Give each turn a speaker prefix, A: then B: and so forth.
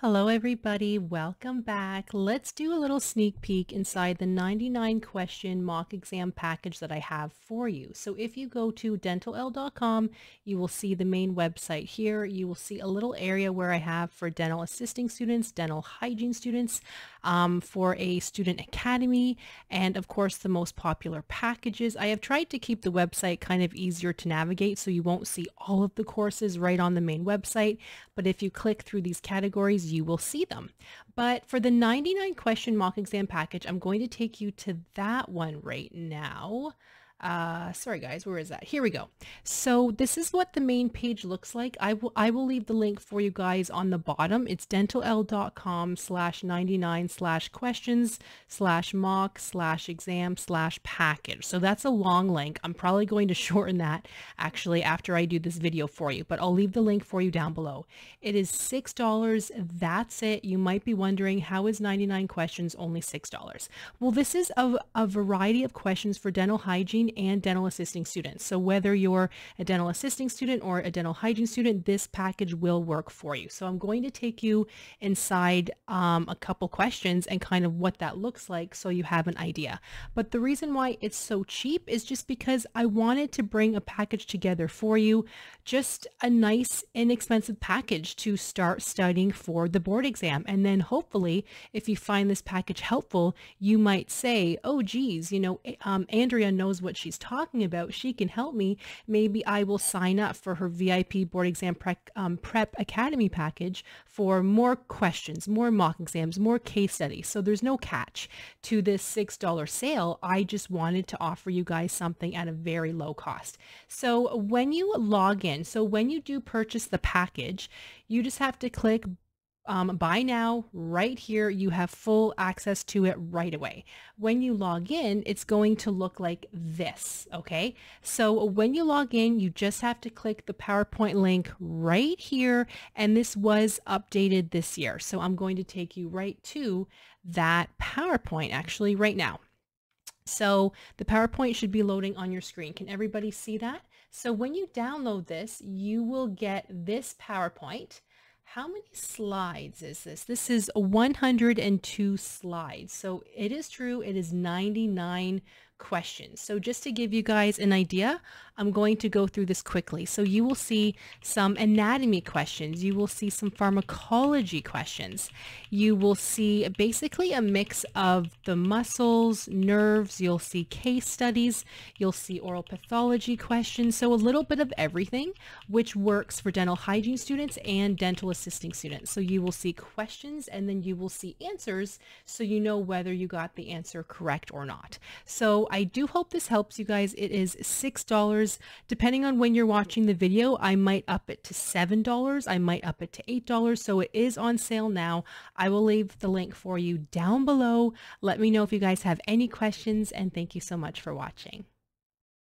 A: Hello everybody, welcome back. Let's do a little sneak peek inside the 99 question mock exam package that I have for you. So if you go to dentalelle.com, you will see the main website here. You will see a little area where I have for dental assisting students, dental hygiene students, um, for a student academy, and of course the most popular packages. I have tried to keep the website kind of easier to navigate so you won't see all of the courses right on the main website, but if you click through these categories, you will see them. But for the 99 question mock exam package, I'm going to take you to that one right now. Uh, sorry guys, where is that? Here we go. So this is what the main page looks like. I will, I will leave the link for you guys on the bottom. It's dentalelle.com slash 99 slash questions slash mock slash exam slash package. So that's a long link. I'm probably going to shorten that actually after I do this video for you, but I'll leave the link for you down below. It is $6. That's it. You might be wondering how is 99 questions only $6? Well, this is a, a variety of questions for dental hygiene and dental assisting students. So whether you're a dental assisting student or a dental hygiene student, this package will work for you. So I'm going to take you inside um, a couple questions and kind of what that looks like so you have an idea. But the reason why it's so cheap is just because I wanted to bring a package together for you, just a nice inexpensive package to start studying for the board exam. And then hopefully if you find this package helpful, you might say, oh geez, you know, um, Andrea knows what she's talking about. She can help me. Maybe I will sign up for her VIP board exam prep, um, prep academy package for more questions, more mock exams, more case studies. So there's no catch to this $6 sale. I just wanted to offer you guys something at a very low cost. So when you log in, so when you do purchase the package, you just have to click um, buy now right here you have full access to it right away. When you log in it's going to look like this okay? So when you log in you just have to click the PowerPoint link right here and this was updated this year. So I'm going to take you right to that PowerPoint actually right now. So the PowerPoint should be loading on your screen. Can everybody see that? So when you download this, you will get this PowerPoint how many slides is this? This is 102 slides. So it is true, it is 99 questions. So just to give you guys an idea, I'm going to go through this quickly. So you will see some anatomy questions. You will see some pharmacology questions. You will see basically a mix of the muscles, nerves. You'll see case studies. You'll see oral pathology questions. So a little bit of everything, which works for dental hygiene students and dental assisting students. So you will see questions and then you will see answers so you know whether you got the answer correct or not. So I do hope this helps you guys. It is $6. Depending on when you're watching the video, I might up it to $7. I might up it to $8. So it is on sale now. I will leave the link for you down below. Let me know if you guys have any questions and thank you so much for watching.